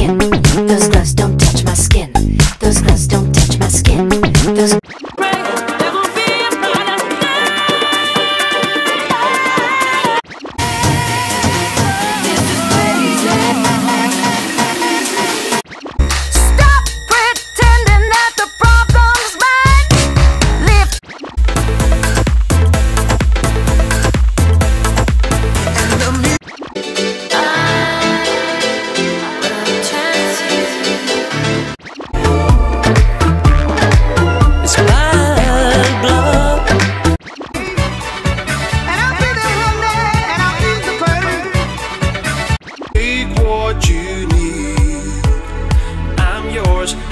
skin. Those gloves don't touch my skin.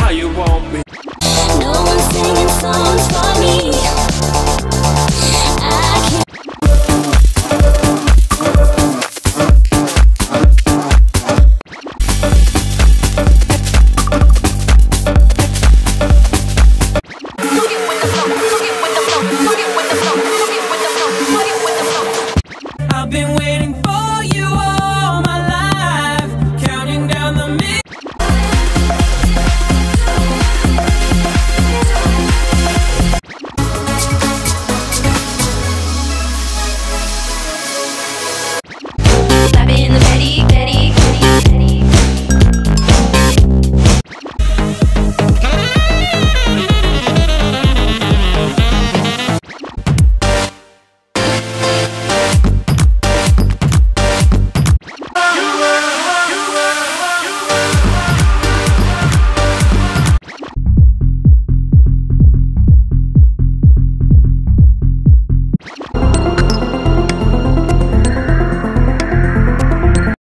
Now you want me. No one's singing songs for me.